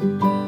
Thank you.